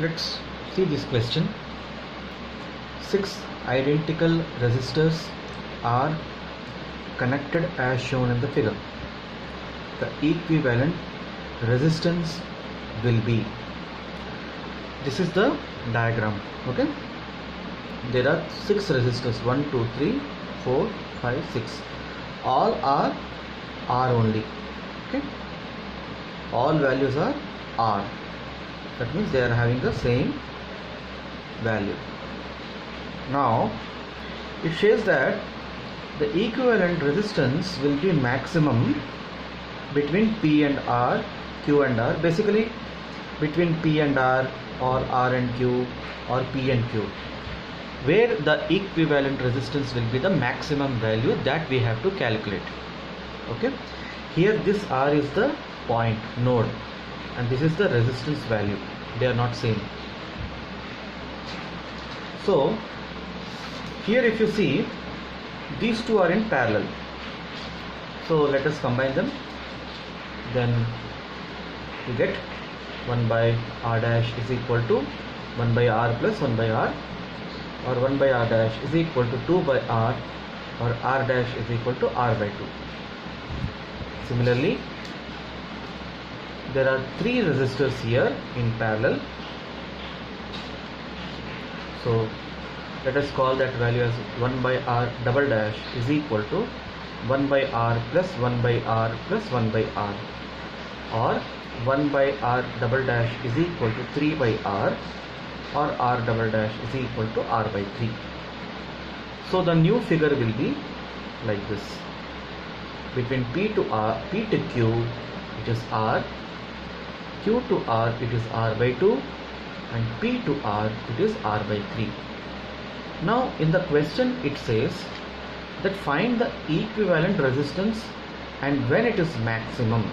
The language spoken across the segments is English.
let's see this question. Six identical resistors are connected as shown in the figure. The equivalent resistance will be this is the diagram okay? There are six resistors 1 2 3 4 5 6 all are r only okay? All values are r that means they are having the same value. Now it says that the equivalent resistance will be maximum between p and r q and r basically between p and r or r and q or p and q where the equivalent resistance will be the maximum value that we have to calculate. Okay? Here this r is the point node and this is the resistance value. They are not same. So here if you see these two are in parallel. So let us combine them. Then you get 1 by r dash is equal to 1 by r plus 1 by r or 1 by r dash is equal to 2 by r or r dash is equal to r by 2 similarly there are three resistors here in parallel. So let us call that value as 1 by r double dash is equal to 1 by r plus 1 by r plus 1 by r. Or 1 by r double dash is equal to 3 by r or r double dash is equal to r by 3 so the new figure will be like this. Between p to r p to q it is r q to r it is r by 2 and p to r it is r by 3 now in the question it says that find the equivalent resistance and when it is maximum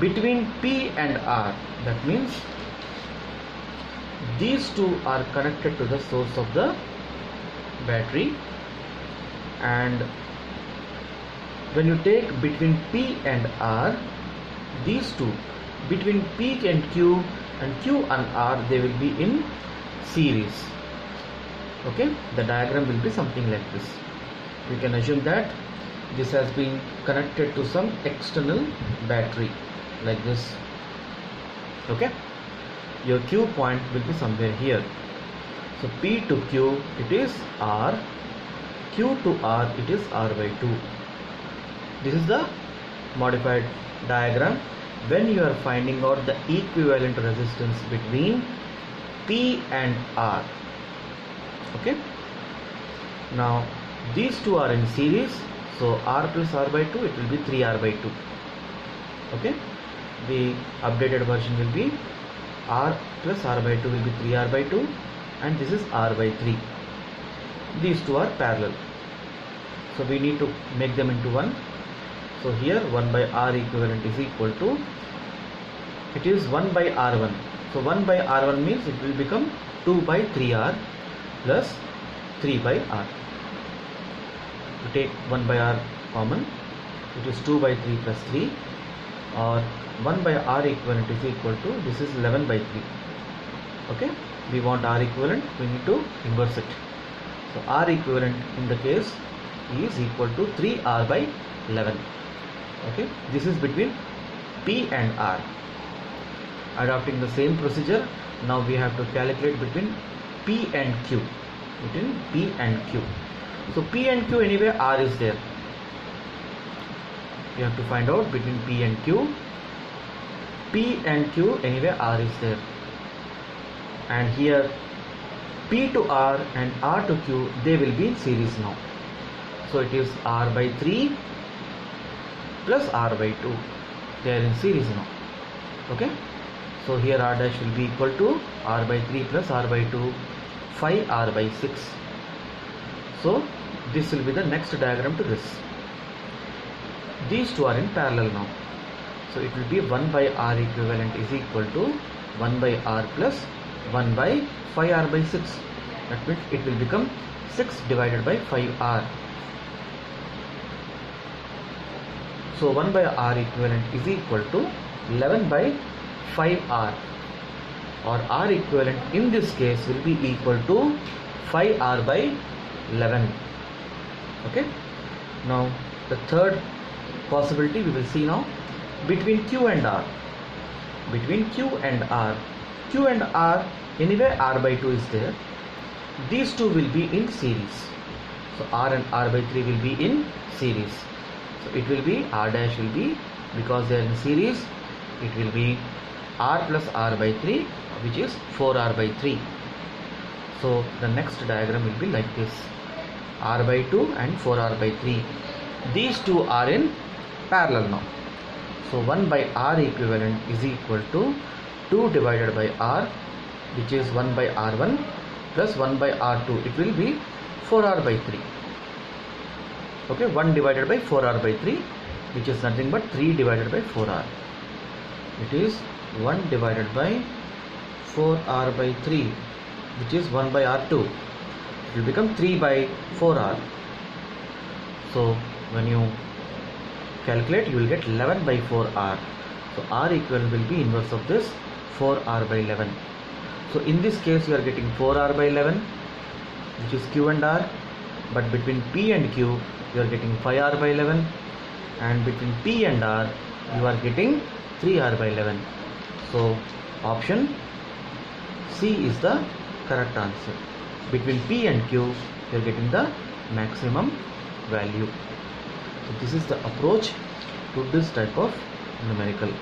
between p and r. That means these two are connected to the source of the battery and when you take between p and r these two between p and q and q and r they will be in series. Okay? The diagram will be something like this. We can assume that this has been connected to some external battery like this. Okay? Your q point will be somewhere here. So p to q it is r. Q to r it is r by 2 this is the modified diagram when you are finding out the equivalent resistance between p and r. Okay? Now these two are in series so r plus r by 2 it will be 3r by 2 okay? The updated version will be r plus r by 2 will be 3r by 2 and this is r by 3 these two are parallel. So we need to make them into one so here 1 by r equivalent is equal to it is 1 by r1 so 1 by r1 means it will become 2 by 3r plus 3 by r. We take 1 by r common it is 2 by 3 plus 3 or 1 by r equivalent is equal to this is 11 by 3 okay? We want r equivalent we need to inverse it. So r equivalent in the case is equal to 3r by 11 okay? This is between p and r. Adopting the same procedure now we have to calculate between p and q. Between p and q. So p and q anyway r is there. You have to find out between p and q. P and q anyway r is there. And here p to r and r to q they will be in series now. So it is r by 3 plus r by 2 they are in series now. Okay? So here r dash will be equal to r by 3 plus r by 2 5 r by 6 so this will be the next diagram to this. These two are in parallel now. So it will be 1 by r equivalent is equal to 1 by r plus 1 by 5 r by 6 that means it will become 6 divided by 5 r so 1 by r equivalent is equal to 11 by 5 r. Or R equivalent in this case will be equal to 5R by 11 okay? Now the third possibility we will see now. Between Q and R. Between Q and R. Q and R anyway R by 2 is there. These two will be in series. So R and R by 3 will be in series so it will be R dash will be because they are in series it will be R plus R by 3 which is 4R by 3 so the next diagram will be like this. R by 2 and 4R by 3 these two are in parallel now. So 1 by R equivalent is equal to 2 divided by R which is 1 by R1 plus 1 by R2 it will be 4R by 3 okay 1 divided by 4R by 3 which is nothing but 3 divided by 4R it is 1 divided by 4R by 3 which is 1 by R2 it will become 3 by 4R so when you calculate you will get 11 by 4R so R equivalent will be inverse of this 4R by 11 so in this case you are getting 4R by 11 which is Q and R but between P and Q you are getting 5R by 11 and between P and R you are getting 3R by 11 so option C is the correct answer. Between P and Q you are getting the maximum value. So this is the approach to this type of numerical